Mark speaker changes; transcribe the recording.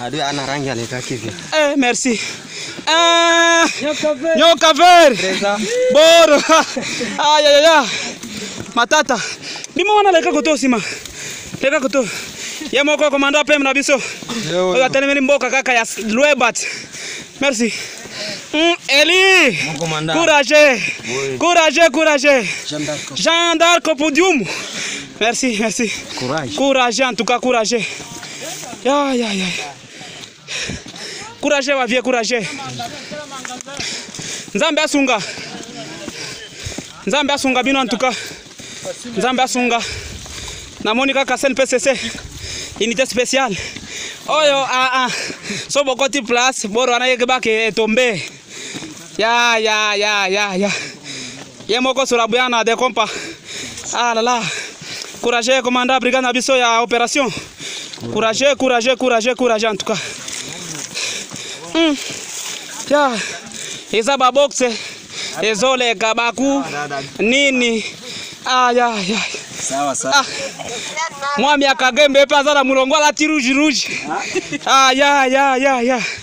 Speaker 1: Adui ana rangi alekaki hivi.
Speaker 2: Eh, merci. Ah, nyoka vert. Treza. Boro. Ah, ya ya ya. Matata. Bima wana leka koto sima. Leka koto. Ye moko komando apem na biso. Leo. Oyo atelemeli mboka kaka ya S- Lwebat. Merci. Mm, Eli. Mon commandant. Courage. Oui. Courage, courage. Jeanne d'Arc. Jean d'Arc au podium. Merci, merci.
Speaker 1: Courage.
Speaker 2: Courage, en tout cas, courage. Ya, ya, ya. Courage, ba vieux, courage. Nzambe asunga. Nzambe asunga bino en tout cas. Nzambe asunga. Namoni kaka SNPCC. Unité spéciale. Oyo, ah, ah. So bokoti place, boro wana yeke bake tombe. ya ya ya ya ya ye moko sur la boyana de compa ah là là courageux commandant brigade na biso ya opération courageux courageux courageux courageux en tout cas mm. ya eza baboxe ezoleka baku nini ah ya ya
Speaker 1: sawa sawa
Speaker 2: ah. mwami akagembe mpe aza na molongo alati rouge rouge ah ya ya ya ya